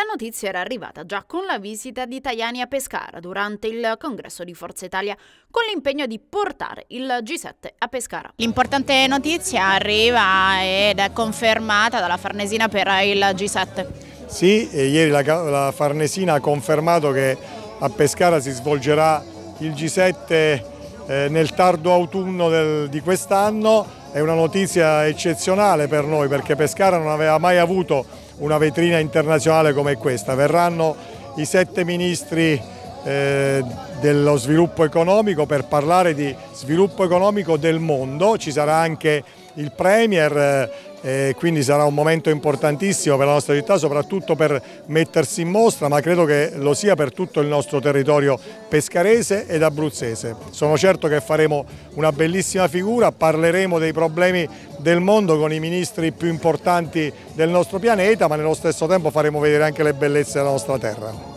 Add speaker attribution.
Speaker 1: La notizia era arrivata già con la visita di Tajani a Pescara durante il congresso di Forza Italia, con l'impegno di portare il G7 a Pescara.
Speaker 2: L'importante notizia arriva ed è confermata dalla Farnesina per il G7.
Speaker 3: Sì, ieri la, la Farnesina ha confermato che a Pescara si svolgerà il G7 eh, nel tardo autunno del, di quest'anno, è una notizia eccezionale per noi perché Pescara non aveva mai avuto una vetrina internazionale come questa. Verranno i sette ministri eh, dello sviluppo economico per parlare di sviluppo economico del mondo, ci sarà anche il Premier eh, e quindi sarà un momento importantissimo per la nostra città, soprattutto per mettersi in mostra, ma credo che lo sia per tutto il nostro territorio pescarese ed abruzzese. Sono certo che faremo una bellissima figura, parleremo dei problemi del mondo con i ministri più importanti del nostro pianeta, ma nello stesso tempo faremo vedere anche le bellezze della nostra terra.